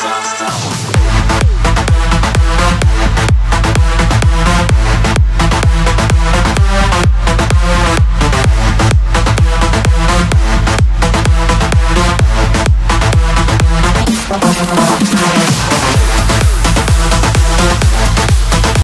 sauce.